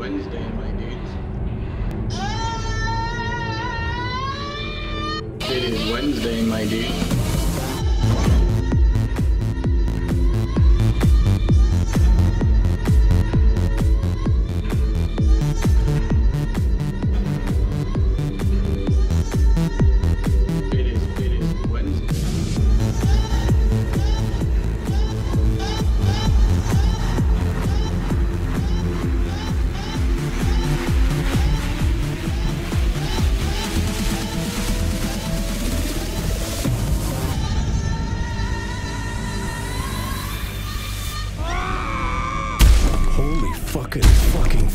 Wednesday, my dudes. Ah! It is Wednesday, my dudes. Holy fucking fucking